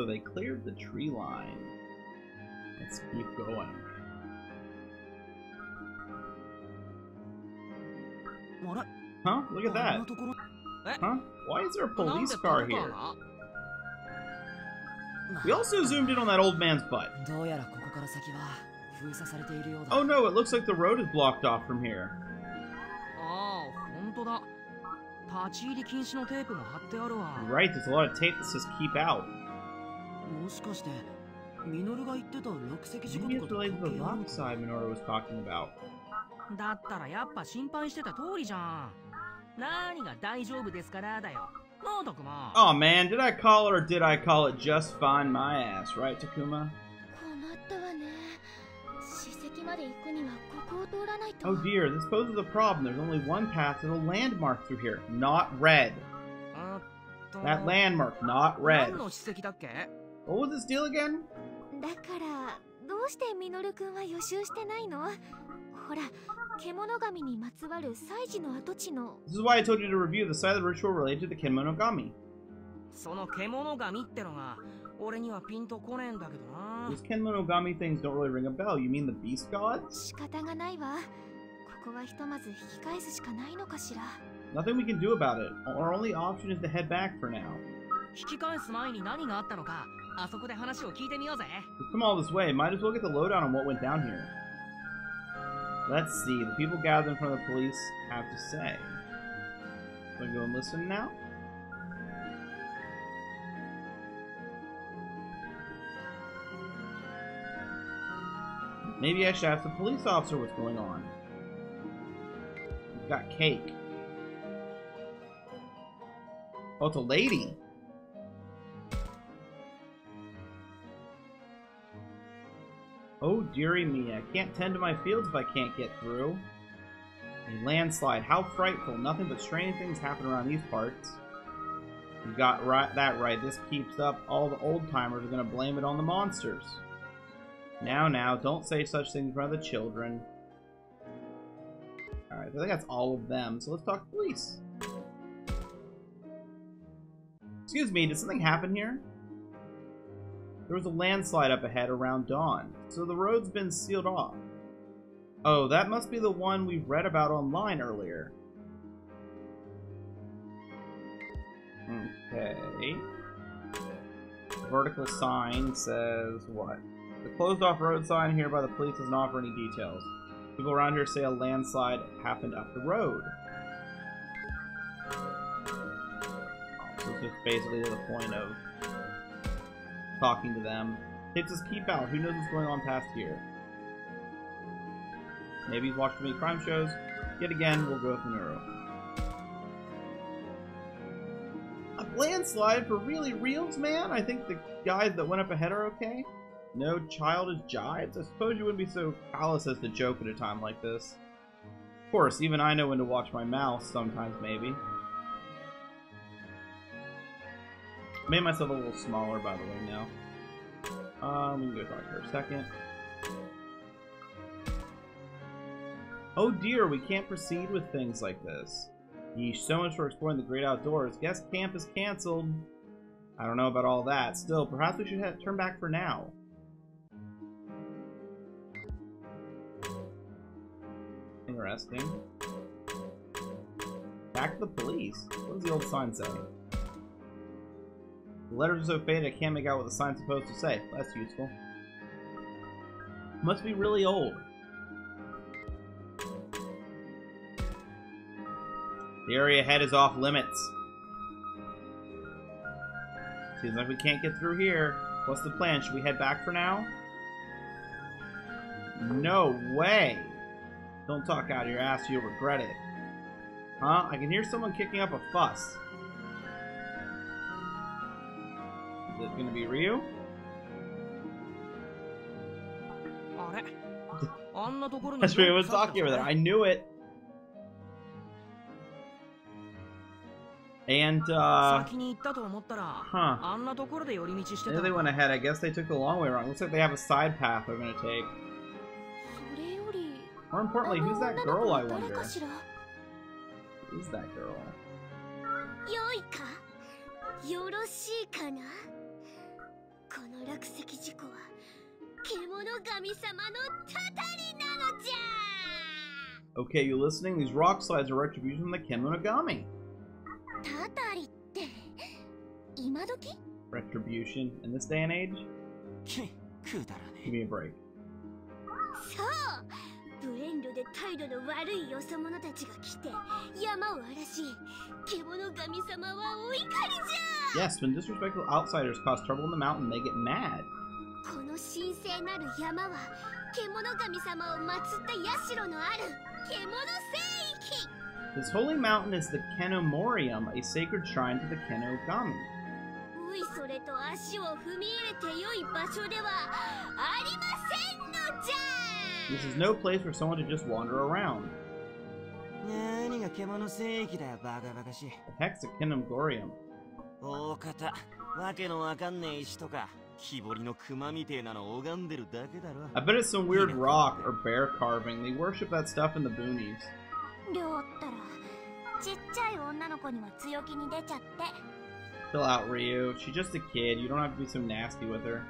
So they cleared the tree line. Let's keep going. Huh? Look at that. Oh, huh? Why is there a police car here? We also zoomed in on that old man's butt. Oh no, it looks like the road is blocked off from here. Right, there's a lot of tape that says keep out. Maybe it's related to the rock side Minoru was talking about. だったらやっぱ心配してた通りじゃん。何が大丈夫ですからだよ。なあ、たくま。Oh man, did I call it or did I call it just fine my ass, right, Takuma? 困ったわね史跡まで行くにはここを通らないと Oh dear, this poses a problem. There's only one path to the landmark through here, not red. あっと That landmark, not red. 何の史跡だっけ What was this deal again? だからどうしてミノルくんは予習してないのほら獣神にまつわる祭事の跡地の This is why I told you to review the side of the ritual related to the Kenmonogami. その獣神ってのが俺にはピンとこねえんだけどな Those Kenmonogami things don't really ring a bell. You mean the beast gods? 仕方がないわここはひとまず引き返すしかないのかしら Nothing we can do about it. Our only option is to head back for now. 引き返す前に何があったのか We've come all this way. Might as well get the lowdown on what went down here. Let's see. The people gathered in front of the police have to say. So I go and listen now? Maybe I should ask the police officer what's going on. We've got cake. Oh, it's a lady. Oh, dearie me, I can't tend to my fields if I can't get through. A landslide, how frightful. Nothing but strange things happen around these parts. You got right, that right. This keeps up. All the old-timers are going to blame it on the monsters. Now, now, don't say such things in front of the children. Alright, I think that's all of them. So let's talk to police. Excuse me, did something happen here? There was a landslide up ahead around dawn, so the road's been sealed off. Oh, that must be the one we read about online earlier. Okay. Vertical sign says what? The closed off road sign here by the police doesn't offer any details. People around here say a landslide happened up the road. It's just basically the point of talking to them. It says keep out. Who knows what's going on past here? Maybe he's watched too many crime shows. Yet again, we'll go with Neuro. A landslide for really reals, man? I think the guys that went up ahead are okay. No childish jibes? I suppose you wouldn't be so callous as to joke at a time like this. Of course, even I know when to watch my mouth sometimes, maybe. Made myself a little smaller, by the way, now. Um, we can go talk for a second. Oh dear, we can't proceed with things like this. Yeesh, so much for exploring the great outdoors. Guess camp is cancelled. I don't know about all that. Still, perhaps we should turn back for now. Interesting. Back to the police. What does the old sign say? The letters are so faded I can't make out what the sign's supposed to say. That's useful. Must be really old. The area ahead is off limits. Seems like we can't get through here. What's the plan? Should we head back for now? No way! Don't talk out of your ass, you'll regret it. Huh? I can hear someone kicking up a fuss. Is it gonna be Ryu? あれあんなところに That's Ryu was talking over there. I knew it! And, uh... 先に行ったと思ったら Huh. あんなところで寄り道して Maybe た they went ahead. I guess they took the long way around. Looks like they have a side path they're gonna take. それより More あ importantly, の who's that 女の girl 子 I は誰 wonder? かしら Who's that girl? この落石事故は獣神様のたたりなのじゃ Okay, you listening? These rock slides are retribution from the Kemonogami. たたりって今時 Retribution in this day and age? きくだら Give ね me a break. そうブレンドで態度の悪いよそ者たちが来て山を荒らし獣神様はお怒りじゃ Yes, when disrespectful outsiders cause trouble in the mountain, they get mad. この神聖なる山は獣神様を祀った社のある獣聖域 This holy mountain is the Kenomorium, a sacred shrine to the Kenogami. ういそれと足を踏み入れて良い場所ではありませんのじゃ This is no place for someone to just wander around. 何が獣聖域だよバカバカしい The heck's a Kenomgorium? 大方わけのわかんねえ石とか木彫りの熊みてえなの拝んでるだけだろ I bet it's some weird rock or bear carving. They worship that stuff in the boonies. りょうったらちっちゃい女の子には強気に出ちゃって Chill out, Ryu. She's just a kid. You don't have to be so nasty with her.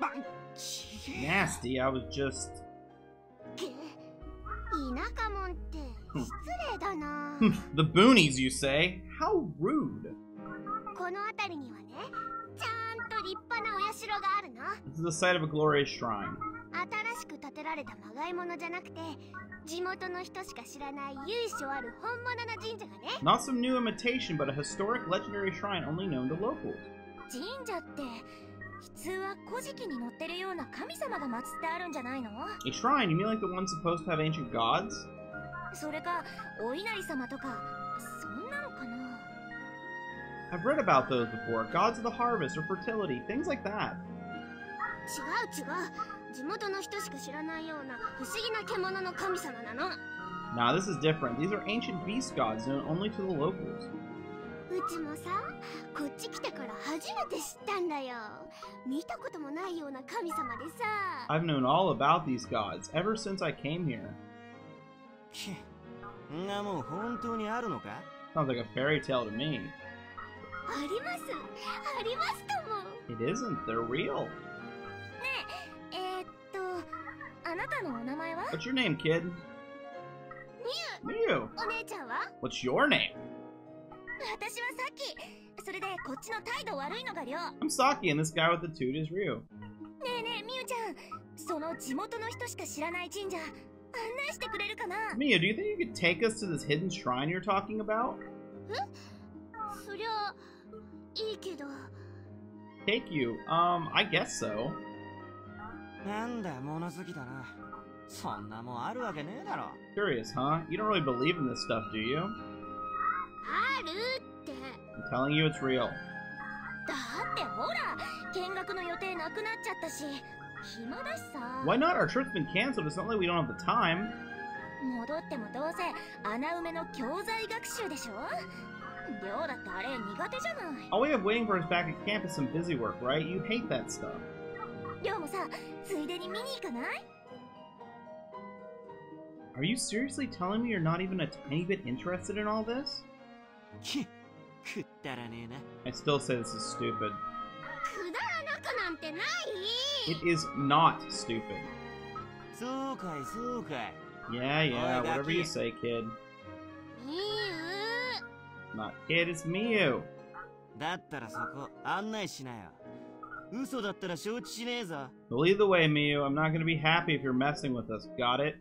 バンちげえ Nasty? I was just. け田舎もんって失礼だな the boonies, you say? How rude. この辺りにはねちゃんと立派なお社があるの This is the site of a glorious shrine. 新しく建てられたまがいものじゃなくて地元の人しか知らない由緒ある本物の神社がね Not some new imitation, but a historic legendary shrine only known to locals. 神社って普通は古事記に載ってるような神様が祀ってあるんじゃないの A shrine? You mean like the one supposed to have ancient gods? それかお稲荷様とかそんなのかな I've read about those before. Gods of the harvest or fertility, things like that. 違う違う地元の人しか知らないような不思議な獣の神様なの Nah, this is different. These are ancient beast gods known only to the locals. うちもさこっち来てから初めて知ったんだよ見たこともないような神様でさ I've known all about these gods ever since I came here. きんなもん本当にあるのか Sounds like a fairy tale to me. It isn't, they're real. What's your name, kid? Miu. What's your name? I'm Saki, and this guy with the toot is Ryu. Miu, do you think you could take us to this hidden shrine you're talking about? そりゃいいけど Take you? Um, I guess so. なんだ物好きだなそんなもんあるわけねえだろ Curious, huh? You don't really believe in this stuff, do you? あるって I'm telling you it's real. だってほら見学の予定なくなっちゃったし暇だしさ Why not? Our trip's been canceled. It's not like we don't have the time. 戻ってもどうせ穴埋めの教材学習でしょ all we have waiting for us back at camp is some busy work, right? You hate that stuff. Are you seriously telling me you're not even a tiny bit interested in all this? I still say this is stupid. It is not stupid. Yeah, yeah, whatever you say, kid みゆ Not kid, it's Miu. だったらそこ案内しなよ嘘だったら承知しねえぞ Well, either way, Miu, I'm not gonna be happy if you're messing with us. Got it?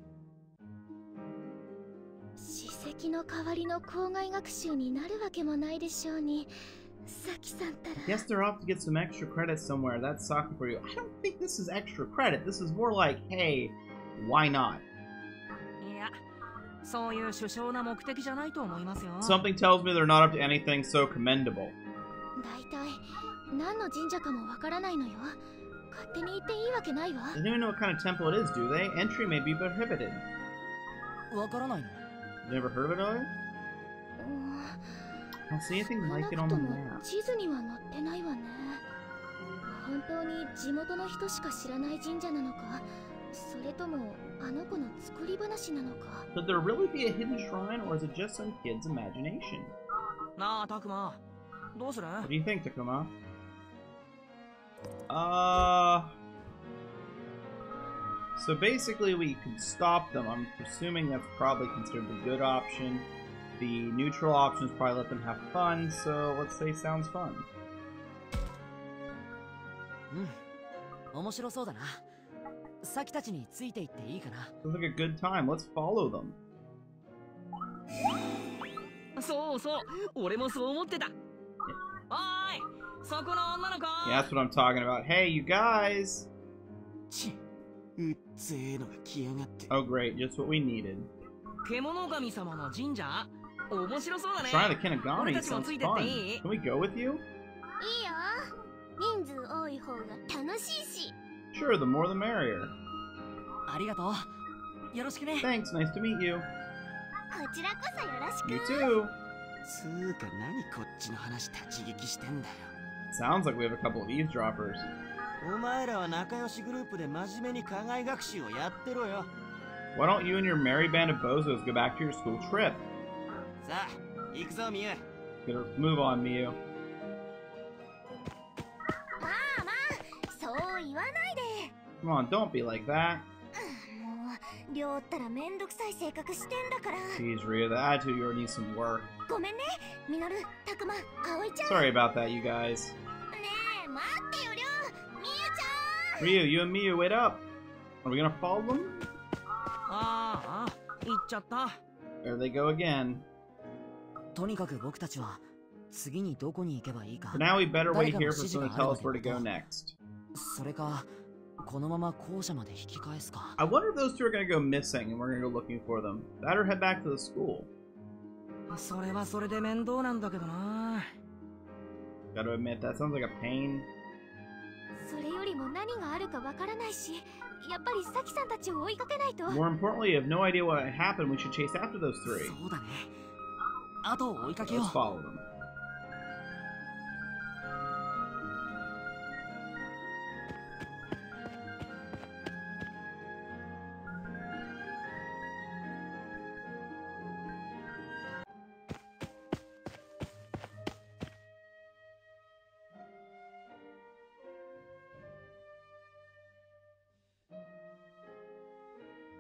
史跡の代わりの校外学習になるわけもないでしょうにさきさんたら Guess they're off to get some extra credit somewhere. That's soccer for you. I don't think this is extra credit. This is more like, hey, why not? そういう首相な目的じゃないと思いますよ Something tells me they're not up to anything so commendable. 大体何の神社かもわからないのよ勝手に行っていいわけないわ They don't even know what kind of temple it is, do they? Entry may be prohibited. わからないの never heard of it, ん I don't see anything 少 like な it く on と the も map. 地図には載ってないわね本当に地元の人しか知らない神社なのかそれとも あの子の作り話なのか Could there really be a hidden shrine, or is it just some kid's imagination? なあタクマどうする What do you think, Takuma? Uh. So basically, we can stop them. I'm assuming that's probably considered the good option. The neutral option is probably let them have fun, so let's say sounds fun. うん面白そうだな サキたちについていっていいかな Sounds like a good time. Let's follow them. そうそう俺もそう思ってたおーいそこの女の子 Yeah, that's what I'm talking about. Hey, you guys! ちうっぜえのが来やがって Oh, great, just what we needed. 獣神様の神社面白そうだね of the Kinagami 俺たちも sounds ついてっていい fun. Can we go with you? いいよ人数多い方が楽しいし Sure, the more the merrier. Thanks, nice to meet you. You too. Sounds like we have a couple of eavesdroppers. Why don't you and your merry band of bozos go back to your school trip? さあ、行くぞ、ミユ。Good, let's move on, Miu. まあまあ、そう言わない Come on, don't be like that. Jeez, Ryu, the attitude you already needs some work. Sorry about that, you guys. Ryu, you and Miu, wait up! Are we gonna follow them? Ah, ah, ah, there they go again. For now, we better wait here for someone to tell us where to go next. このまま校舎まで引き返すか I wonder if those two are gonna go missing and we're gonna go looking for them. That or head back to the school. それはそれで面倒なんだけどな Gotta admit, that sounds like a pain. それよりも何があるかわからないしやっぱりサキさんたちを追いかけないと More importantly, you have no idea what happened. We should chase after those three. そうだね後を追いかけよ Let's う follow them.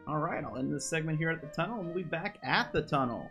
Alright, I'll end this segment here at the tunnel and we'll be back at the tunnel.